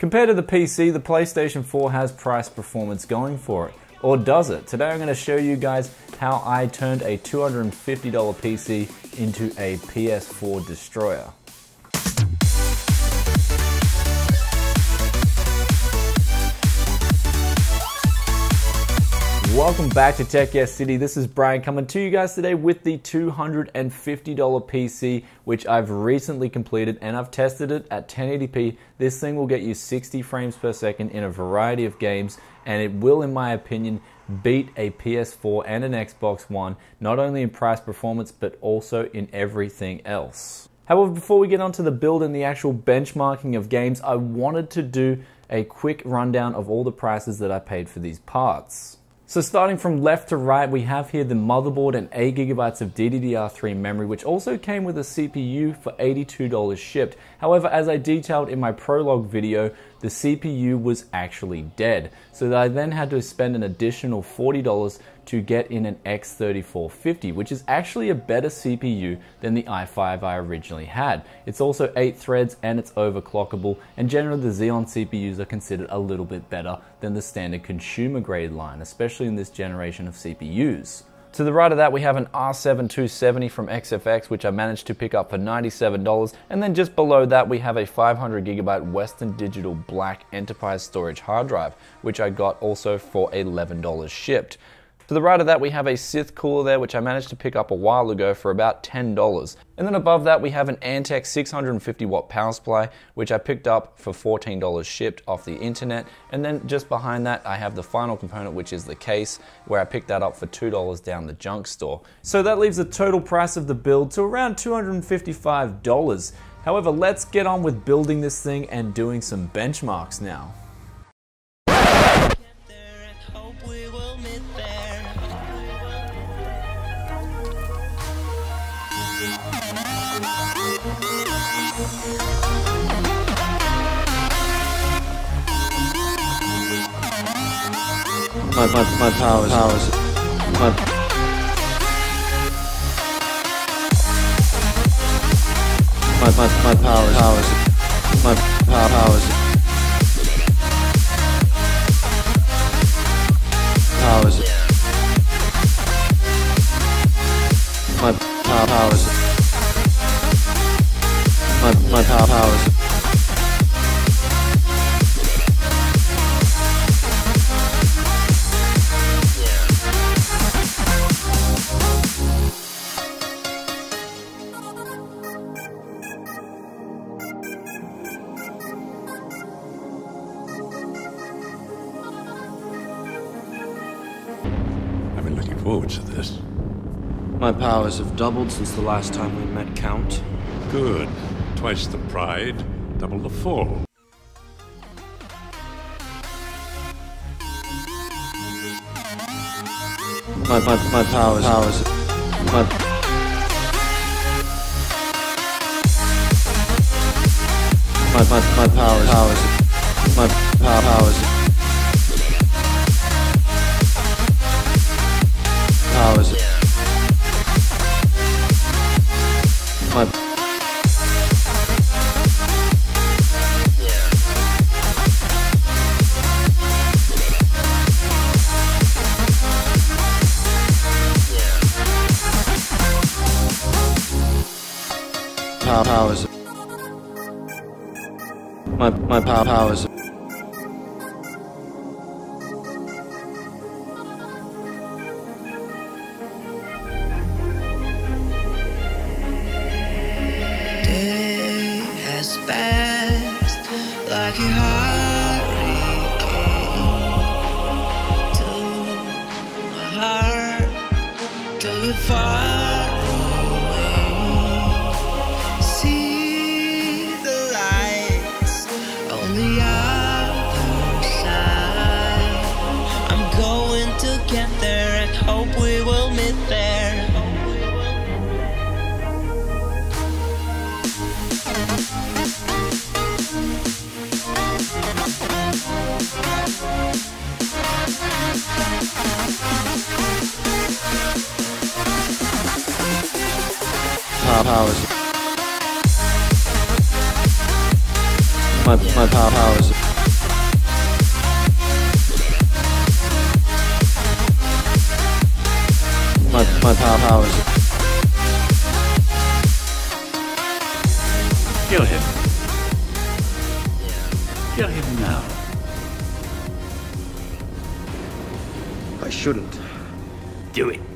Compared to the PC, the PlayStation 4 has price performance going for it. Or does it? Today I'm going to show you guys how I turned a $250 PC into a PS4 destroyer. Welcome back to Tech Yes City. This is Brian coming to you guys today with the $250 PC, which I've recently completed and I've tested it at 1080p. This thing will get you 60 frames per second in a variety of games, and it will, in my opinion, beat a PS4 and an Xbox One, not only in price performance, but also in everything else. However, before we get onto the build and the actual benchmarking of games, I wanted to do a quick rundown of all the prices that I paid for these parts. So starting from left to right, we have here the motherboard and 8 gigabytes of DDR3 memory, which also came with a CPU for $82 shipped. However, as I detailed in my prologue video, the CPU was actually dead. So I then had to spend an additional $40 to get in an X3450, which is actually a better CPU than the i5 I originally had. It's also 8 threads and it's overclockable, and generally the Xeon CPUs are considered a little bit better than the standard consumer grade line, especially in this generation of CPUs. To the right of that, we have an R7 270 from XFX, which I managed to pick up for $97. And then just below that, we have a 500 gigabyte Western Digital Black Enterprise Storage hard drive, which I got also for $11 shipped. To the right of that, we have a Sith cooler there, which I managed to pick up a while ago for about $10. And then above that, we have an Antec 650 watt power supply, which I picked up for $14 shipped off the internet. And then just behind that, I have the final component, which is the case, where I picked that up for $2 down the junk store. So that leaves the total price of the build to around $255. However, let's get on with building this thing and doing some benchmarks now. My my my powers. Powers. My my my my powers. Powers. My power powers. Powers. My power powers my my power powers I've been looking forward to this. My powers have doubled since the last time we met, Count. Good. Twice the pride, double the fall. My, my, my powers, powers, my... My, my, my powers, powers, my power, powers. powers. Powers. My my powers. Day has passed like a hurricane to my heart, to the far power powers. My my power powers. My my power powers. Kill him. Kill him now. I shouldn't. Do it.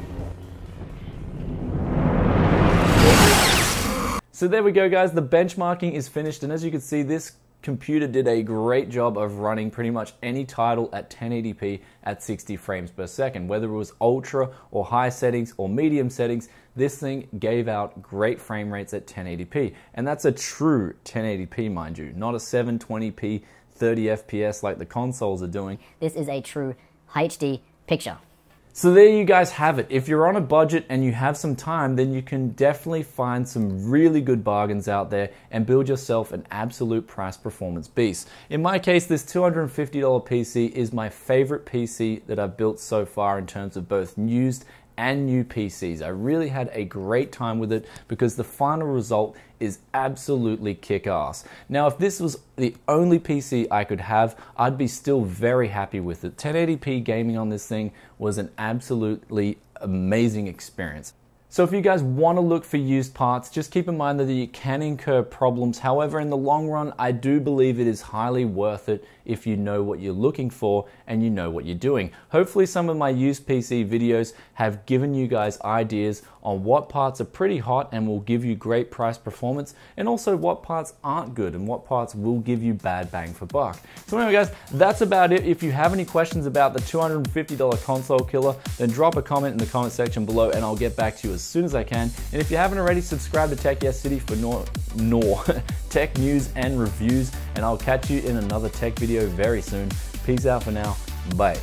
So there we go, guys. The benchmarking is finished, and as you can see, this computer did a great job of running pretty much any title at 1080p at 60 frames per second. Whether it was ultra or high settings or medium settings, this thing gave out great frame rates at 1080p. And that's a true 1080p, mind you, not a 720p 30 FPS like the consoles are doing. This is a true HD picture. So there you guys have it. If you're on a budget and you have some time, then you can definitely find some really good bargains out there and build yourself an absolute price performance beast. In my case, this $250 PC is my favorite PC that I've built so far in terms of both used and new PCs. I really had a great time with it because the final result is absolutely kick ass. Now, if this was the only PC I could have, I'd be still very happy with it. 1080p gaming on this thing was an absolutely amazing experience. So if you guys want to look for used parts, just keep in mind that you can incur problems. However, in the long run, I do believe it is highly worth it if you know what you're looking for and you know what you're doing. Hopefully some of my used PC videos have given you guys ideas on what parts are pretty hot and will give you great price performance and also what parts aren't good and what parts will give you bad bang for buck. So anyway guys, that's about it. If you have any questions about the $250 console killer, then drop a comment in the comment section below and I'll get back to you as soon as I can. And if you haven't already, subscribe to Tech Yes City for more, more tech news and reviews and I'll catch you in another tech video very soon. Peace out for now. Bye.